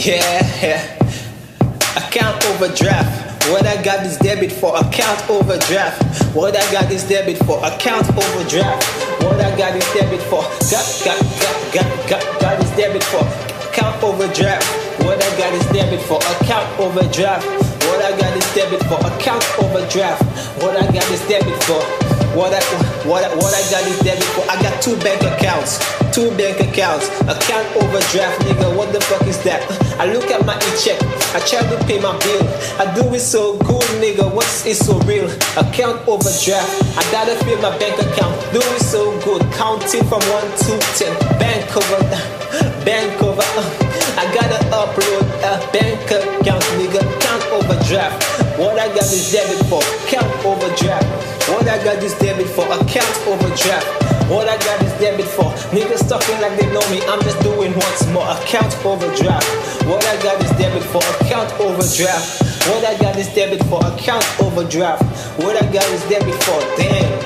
Yeah, yeah. Account overdraft. What I got is debit for account overdraft. What I got is debit for account overdraft. What I got is debit for got got got got got got is debit for account overdraft. What I got is debit for account overdraft. What I got is debit for account overdraft. What I got is debit for what I what I, what I got is debit for. I got two bank accounts, two bank accounts. Account overdraft, nigga. What the fuck is that? I look at my e-check. I try to pay my bill. I do it so good, nigga. What's it so real? Account overdraft. I gotta fill my bank account. Do it so good. Counting from one to ten. Bank over, bank over. Uh. I gotta upload a bank account, nigga. Account overdraft. What I got is debit for. Account overdraft. What I got is debit for account overdraft. What I got is debit for niggas talking like they know me. I'm just doing once more account overdraft. What I got is debit for account overdraft. What I got is debit for account overdraft. What I got is debit for damn.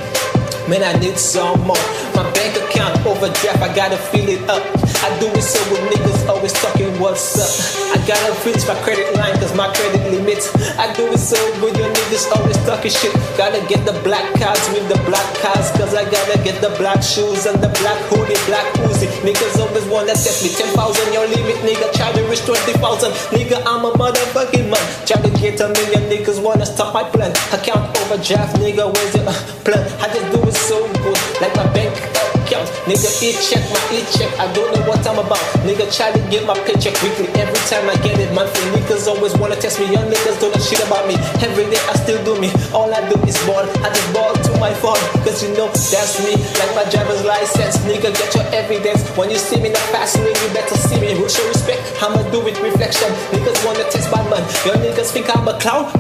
Man, I need some more. My bank account overdraft, I gotta fill it up. I do it so with niggas always talking what's up. I gotta reach my credit line cause my credit limits. I do it so with your niggas always talking shit. Gotta get the black cards with the black cards cause I gotta get the black shoes and the black hoodie, black Uzi. Niggas always wanna test me 10,000 your limit, nigga. Try to reach 20,000. Nigga, I'm a motherfucking man. Try to get a million niggas wanna stop my plan. Account overdraft, nigga, where's your uh, plan? I just do it so good, like my bank account. Nigga, e check my e check. I don't know what I'm about. Nigga, try to get my paycheck weekly. Every time I get it monthly. Niggas always wanna test me. Young niggas don't know shit about me. Every day I still do me. All I do is ball. I just ball to my phone. Cause you know that's me. Like my driver's license. Nigga, get your evidence. When you see me not lane, you better see me. With show respect, I'ma do it reflection. Niggas wanna test my man. Your niggas think I'm a clown.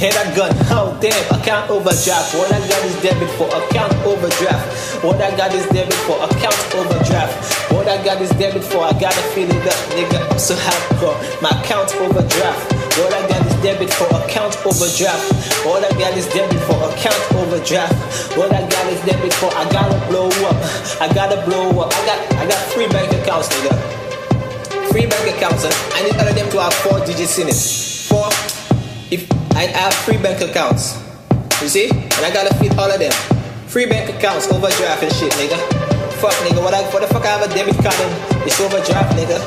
Hit a gun, oh damn, account overdraft. What I got is debit for account overdraft. What I got is debit for account overdraft. What I got is debit for, I gotta fill it up, nigga. I'm so hardcore. My account overdraft. What I got is debit for account overdraft. What I got is debit for account overdraft. What I got is debit for, I gotta blow up. I gotta blow up. I got, I got three bank accounts, nigga. Three bank accounts, and I need all of them to have four digits in it. Four if I have three bank accounts, you see, and I gotta feed all of them. Free bank accounts, overdraft and shit, nigga. Fuck, nigga, what, I, what the fuck I have a debit card and it's overdraft, nigga.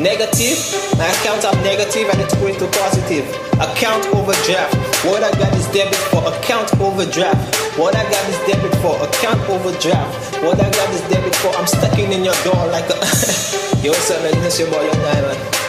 Negative, my account have negative and it's going to positive. Account overdraft. What I got is debit for account overdraft. What I got is debit for account overdraft. What I got is debit for I'm stuck in your door like a. Yo, what's up, your boy, man.